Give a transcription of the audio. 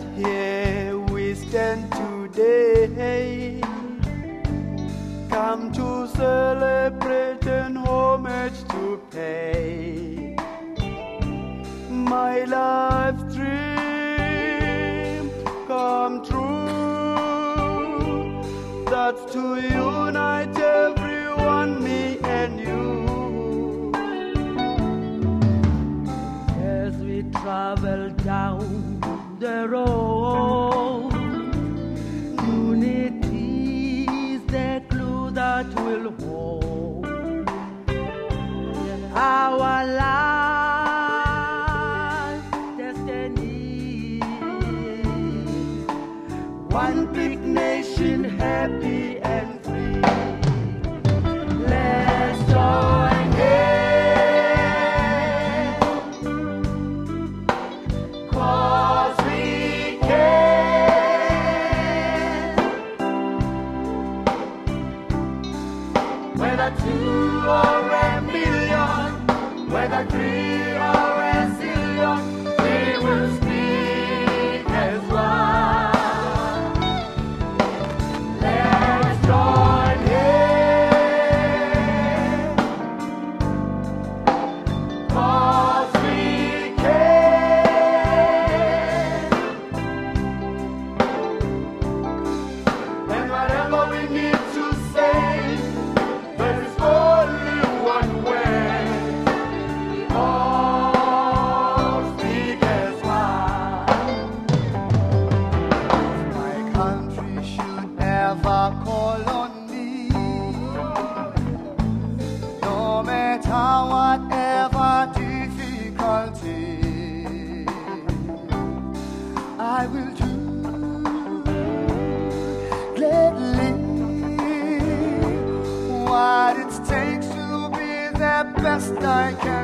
here we stand today. Come to celebrate and homage to pay. My life's dream come true. That's to unite Whether two or a million, whether three or I will do gladly what it takes to be the best I can